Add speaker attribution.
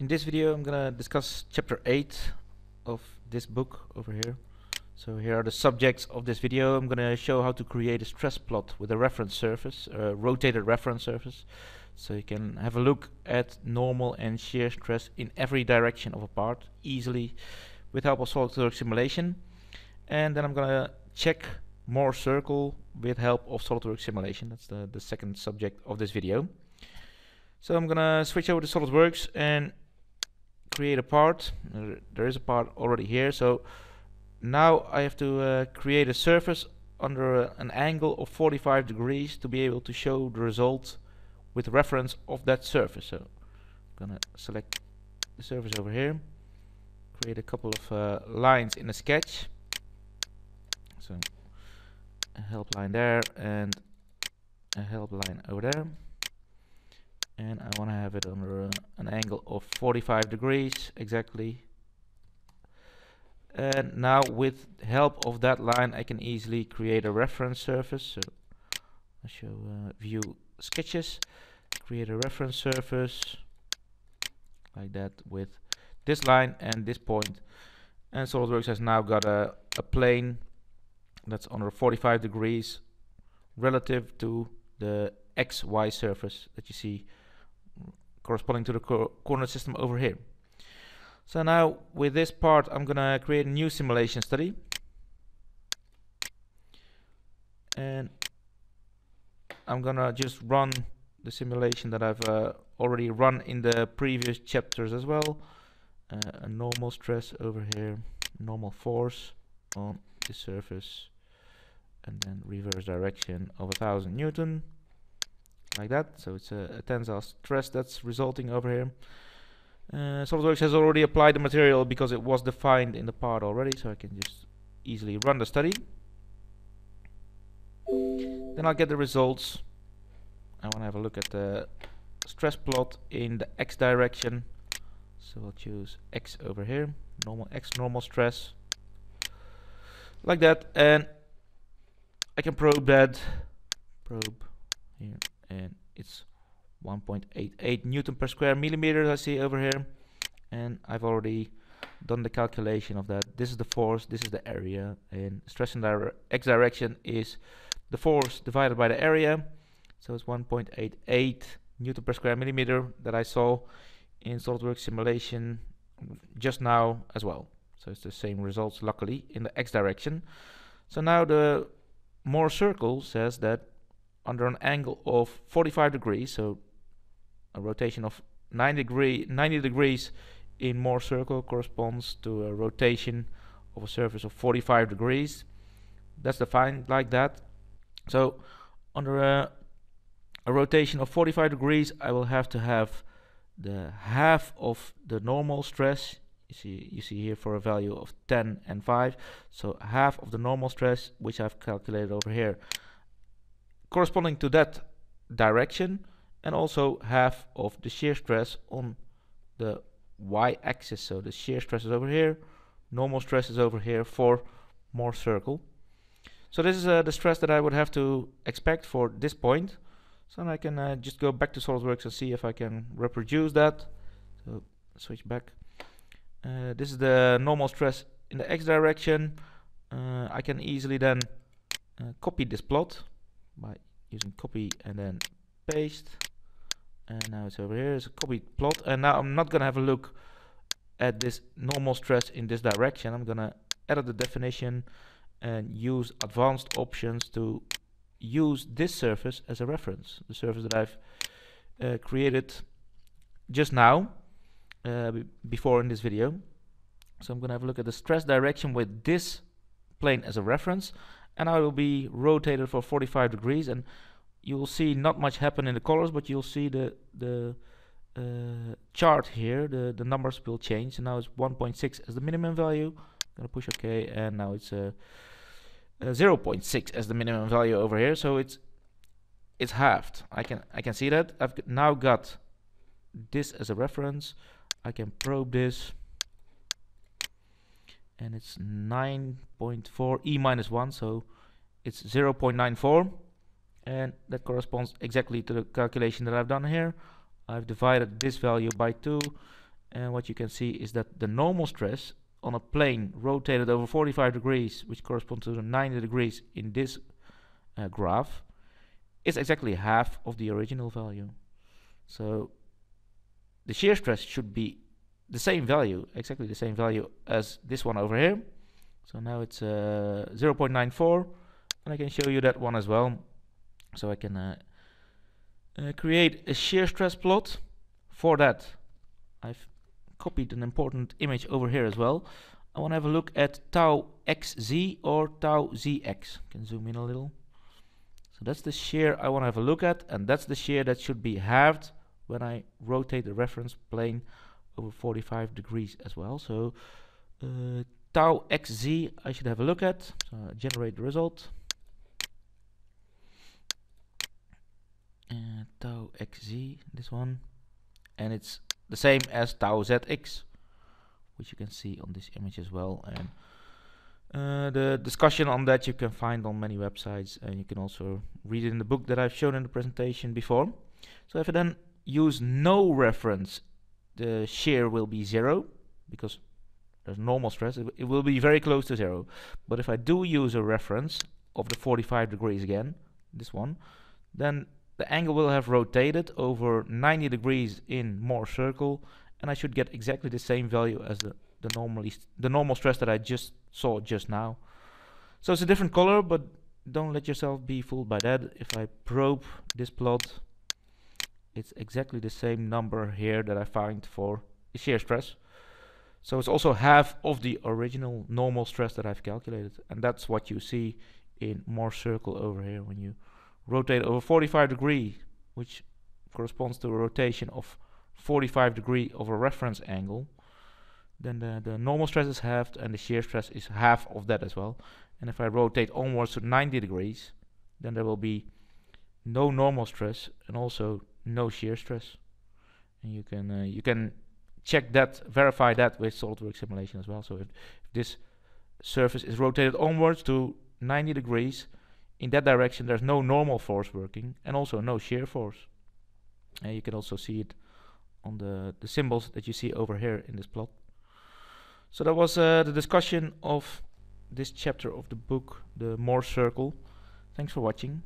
Speaker 1: In this video I'm gonna discuss chapter 8 of this book over here. So here are the subjects of this video. I'm gonna show how to create a stress plot with a reference surface, a rotated reference surface. So you can have a look at normal and shear stress in every direction of a part easily with help of SolidWorks simulation. And then I'm gonna check Mohr circle with help of SolidWorks simulation. That's the, the second subject of this video. So I'm gonna switch over to SolidWorks and create a part. There is a part already here. So now I have to uh, create a surface under a, an angle of 45 degrees to be able to show the result with reference of that surface. So I'm gonna select the surface over here, create a couple of uh, lines in a sketch. So a help line there and a help line over there and I want to have it under an angle of 45 degrees exactly. And now with help of that line I can easily create a reference surface. So I show uh, view sketches. Create a reference surface like that with this line and this point. point and SolidWorks has now got a, a plane that's under 45 degrees relative to the XY surface that you see corresponding to the co coordinate system over here. So now with this part I'm gonna create a new simulation study. And I'm gonna just run the simulation that I've uh, already run in the previous chapters as well. Uh, a normal stress over here normal force on the surface and then reverse direction of a thousand newton like that. So it's a, a tensile stress that's resulting over here. Uh, SolidWorks has already applied the material because it was defined in the part already so I can just easily run the study. Then I'll get the results. I want to have a look at the stress plot in the x direction. So I'll choose x over here normal x normal stress like that. And I can probe that probe here and it's 1.88 newton per square millimeter I see over here. And I've already done the calculation of that. This is the force this is the area and stress in dire x direction is the force divided by the area. So it's 1.88 newton per square millimeter that I saw in SolidWorks simulation just now as well. So it's the same results luckily in the x direction. So now the Mohr circle says that under an angle of 45 degrees, so a rotation of 90, degree, 90 degrees in Mohr circle corresponds to a rotation of a surface of 45 degrees. That's defined like that. So under a, a rotation of 45 degrees, I will have to have the half of the normal stress you see you see here for a value of 10 and 5 so half of the normal stress which I've calculated over here corresponding to that direction and also half of the shear stress on the y-axis. So the shear stress is over here normal stress is over here for Mohr circle. So this is uh, the stress that I would have to expect for this point. So I can uh, just go back to SolidWorks and see if I can reproduce that. So switch back. Uh, this is the normal stress in the x direction. Uh, I can easily then uh, copy this plot by using copy and then paste. And now it's over here it's a copy plot. And now I'm not gonna have a look at this normal stress in this direction. I'm gonna edit the definition and use advanced options to use this surface as a reference the surface that I've uh, created just now uh, before in this video. So I'm gonna have a look at the stress direction with this plane as a reference and I will be rotated for 45 degrees and you will see not much happen in the colors but you'll see the the uh, chart here. The the numbers will change. And now it's 1.6 as the minimum value. I'm gonna push OK and now it's a, a 0.6 as the minimum value over here. So it's it's halved. I can I can see that. I've now got this as a reference. I can probe this and it's 9.4 e minus 1 so it's 0.94 and that corresponds exactly to the calculation that I've done here. I've divided this value by 2 and what you can see is that the normal stress on a plane rotated over 45 degrees which corresponds to 90 degrees in this uh, graph is exactly half of the original value. So the shear stress should be the same value exactly the same value as this one over here. So now it's uh, 0.94 and I can show you that one as well. So I can uh, uh, create a shear stress plot for that. I've copied an important image over here as well. I want to have a look at tau xz or tau zx. Can zoom in a little. So that's the shear I want to have a look at and that's the shear that should be halved when I rotate the reference plane over 45 degrees as well. So uh, tau xz I should have a look at. So generate the result. Tau xz this one. And it's the same as tau zx which you can see on this image as well. And uh, the discussion on that you can find on many websites and you can also read it in the book that I've shown in the presentation before. So if I then use no reference the shear will be zero because there's normal stress it, it will be very close to zero but if I do use a reference of the 45 degrees again this one then the angle will have rotated over 90 degrees in Mohr circle and I should get exactly the same value as the, the normally the normal stress that I just saw just now. So it's a different color but don't let yourself be fooled by that. If I probe this plot it's exactly the same number here that I find for shear stress. So it's also half of the original normal stress that I've calculated and that's what you see in Mohr circle over here when you rotate over 45 degree which corresponds to a rotation of 45 degree of a reference angle then the, the normal stress is halved and the shear stress is half of that as well and if I rotate onwards to 90 degrees then there will be no normal stress and also no shear stress. And you can uh, you can check that verify that with SolidWorks simulation as well. So if, if this surface is rotated onwards to 90 degrees in that direction there's no normal force working and also no shear force. And you can also see it on the the symbols that you see over here in this plot. So that was uh, the discussion of this chapter of the book the Mohr circle. Thanks for watching